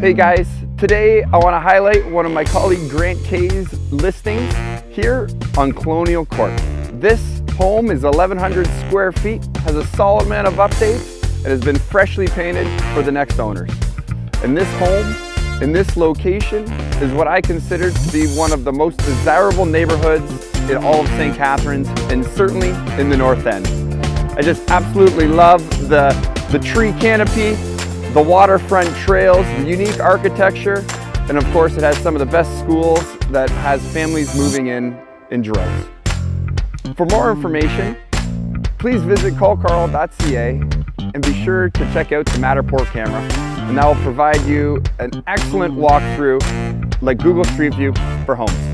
Hey guys, today I want to highlight one of my colleague Grant Kay's listings here on Colonial Court. This home is 1,100 square feet, has a solid amount of updates, and has been freshly painted for the next owners. And this home, in this location, is what I consider to be one of the most desirable neighborhoods in all of St. Catharines, and certainly in the North End. I just absolutely love the, the tree canopy, the waterfront trails, the unique architecture, and of course it has some of the best schools that has families moving in in droves. For more information, please visit callkarl.ca and be sure to check out the Matterport camera and that will provide you an excellent walkthrough like Google Street View for homes.